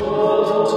Oh.